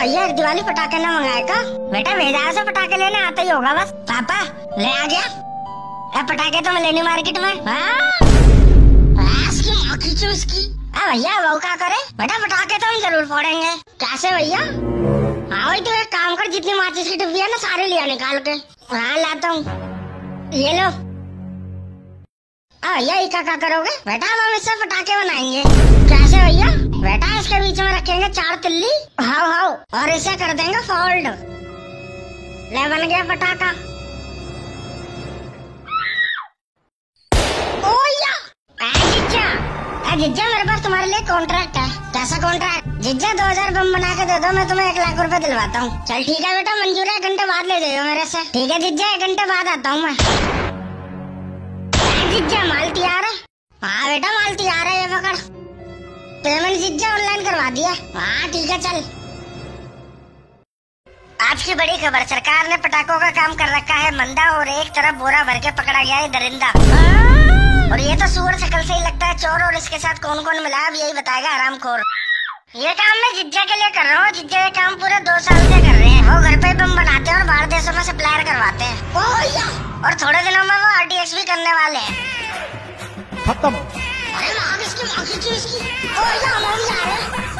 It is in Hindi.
भैया एक दिवाली पटाखे ना मंगाए का बेटा बाज़ार से पटाखे लेने आता ही होगा बस। पापा ले आ गया। अब पटाखे तो मैं लेनी मार्केट में। हाँ? हाँ, हाँ भैया वो क्या करे? बेटा पटाखे तो हम ज़रूर फोड़ेंगे। कैसे भैया? हाँ तो एक काम कर जितनी माचिस की डिब्बी है ना सारे लिया निकाल के। हाँ लाता हूँ। ये लो। हाँ भैया ये क्या करोगे? बेटा हम इससे पटाखे बनाएँगे। कैसे भैया? तिल्ली हाउ हाउ। और इसे कर देंगे फोल्ड ले बन गया पटाखा। जिज्जा मेरे पास तुम्हारे लिए कॉन्ट्रैक्ट है। कैसा कॉन्ट्रैक्ट जिज्जा, दो हज़ार बम बना के दे दो, मैं तुम्हें एक लाख रुपए दिलवाता हूँ। चल ठीक है बेटा, मंजूर है, एक घंटे बाद ले जाइयो मेरे से। ठीक है जिज्जा, एक घंटे बाद आता हूँ मैं। जिज्जा, माल तैयार है? हाँ बेटा, माल तैयार है ये पकड़। पेमेंट जिज्जा ऑनलाइन करवा दिया। हाँ ठीक है, चल। आज की बड़ी खबर, सरकार ने पटाखों का काम कर रखा है, मंदा और एक तरफ़ बोरा भर के पकड़ा गया है दरिंदा। और ये तो सुअर शकल से ही लगता है चोर, और इसके साथ कौन कौन मिला अब यही बताएगा आराम खोर ये काम मैं जिज्जा के लिए कर रहा हूँ जिज्जा ये काम पूरे दो साल से कर रहे हैं। वो घर पे बम बनाते हैं और बाहर देशों में सप्लायर करवाते हैं। और थोड़े दिनों में वो आरटीएक्स भी करने वाले हैं। खत्म। अरे माँ इसकी माँ खींची इसकी ओ या हम भी जा रहे हैं